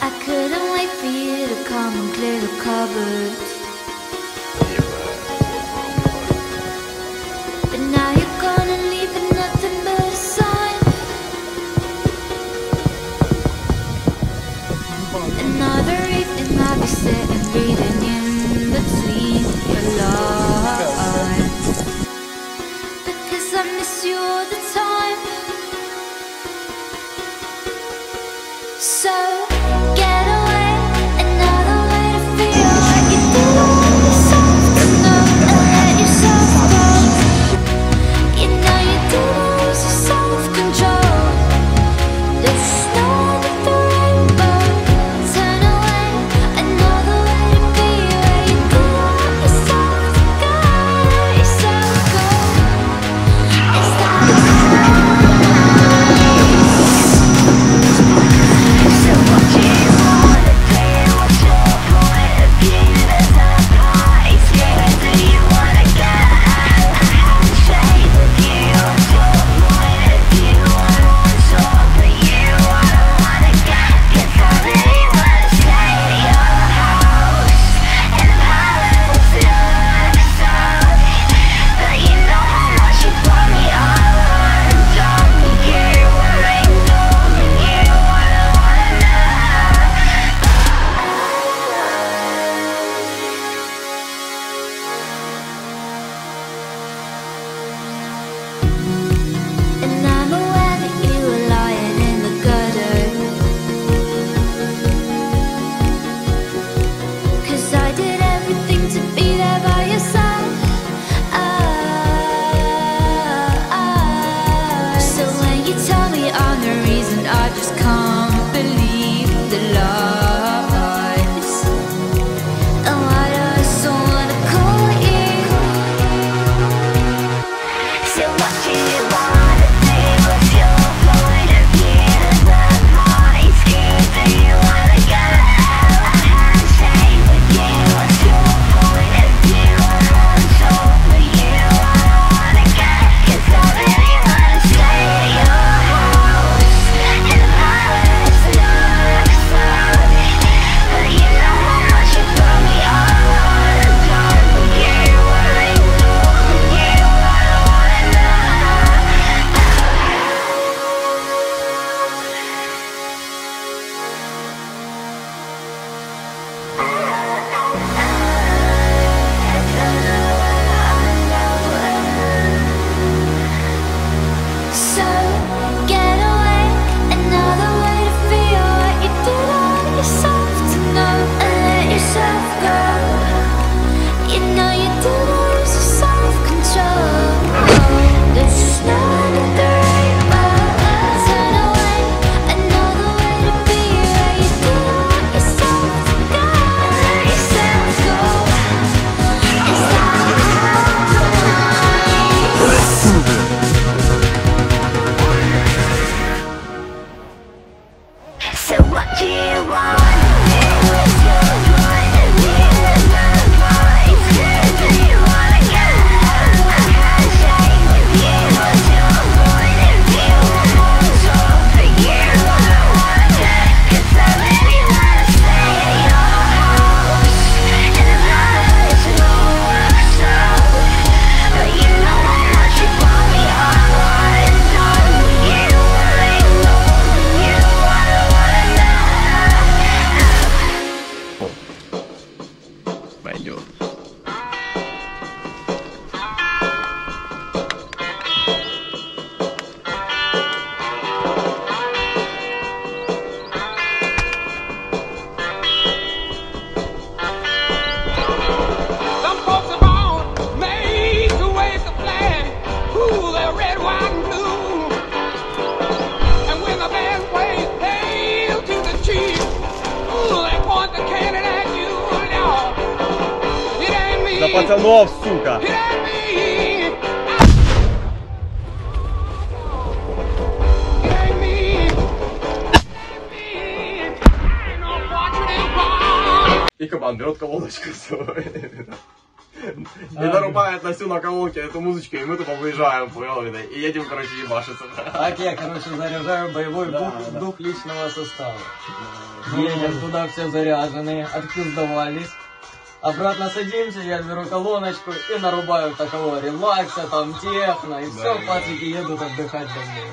I couldn't wait for you to come and clear the cupboards. But now you're nothing but a sign. Another evening I'll be sitting in between your lines. Because I miss you all the time. So come. Señor. За пацанов, сука! И кабан берет колоночку с собой. Нарубает на всю на колонке а эту музычку, и мы тут выезжаем с головой, и едем, короче, ебашиться. Так я, короче, заряжаю боевой дух, дух личного состава. Едем туда все заряженные, отпиздовались. Обратно садимся, я беру колоночку и нарубаю такого релакса, там техно, и все, Да, пацики едут отдыхать домой.